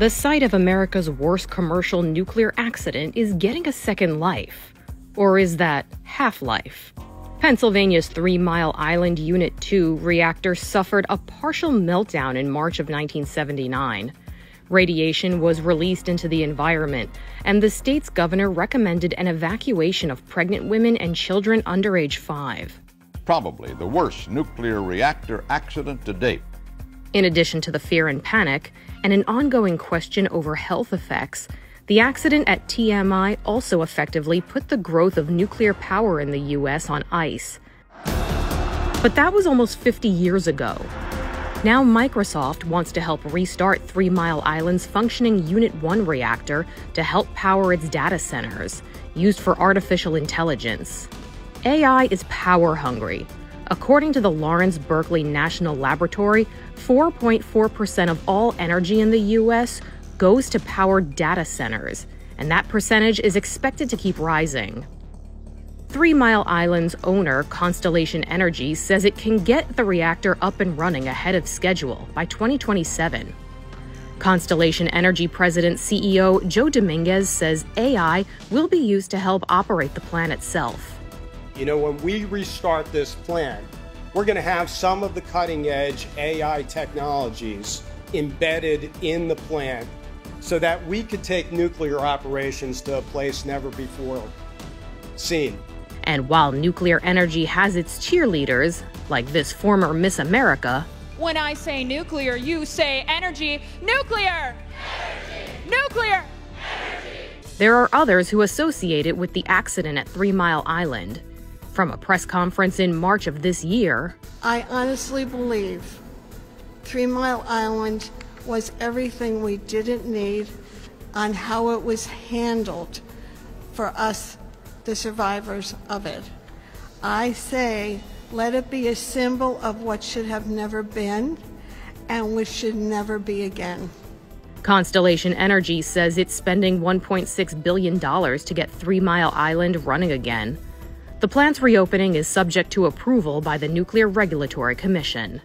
The site of America's worst commercial nuclear accident is getting a second life. Or is that half life? Pennsylvania's Three Mile Island Unit 2 reactor suffered a partial meltdown in March of 1979. Radiation was released into the environment, and the state's governor recommended an evacuation of pregnant women and children under age five. Probably the worst nuclear reactor accident to date. In addition to the fear and panic, and an ongoing question over health effects, the accident at TMI also effectively put the growth of nuclear power in the U.S. on ice. But that was almost 50 years ago. Now, Microsoft wants to help restart Three Mile Island's functioning Unit 1 reactor to help power its data centers, used for artificial intelligence. AI is power hungry, According to the Lawrence Berkeley National Laboratory, 4.4% of all energy in the U.S. goes to power data centers, and that percentage is expected to keep rising. Three Mile Island's owner, Constellation Energy, says it can get the reactor up and running ahead of schedule by 2027. Constellation Energy President CEO Joe Dominguez says AI will be used to help operate the plant itself. You know, when we restart this plant, we're going to have some of the cutting edge AI technologies embedded in the plant so that we could take nuclear operations to a place never before seen. And while nuclear energy has its cheerleaders, like this former Miss America, when I say nuclear, you say energy. Nuclear! Energy. Nuclear! Energy. There are others who associate it with the accident at Three Mile Island. From a press conference in March of this year, I honestly believe Three Mile Island was everything we didn't need on how it was handled for us, the survivors of it. I say, let it be a symbol of what should have never been and which should never be again. Constellation Energy says it's spending $1.6 billion to get Three Mile Island running again. The plant's reopening is subject to approval by the Nuclear Regulatory Commission.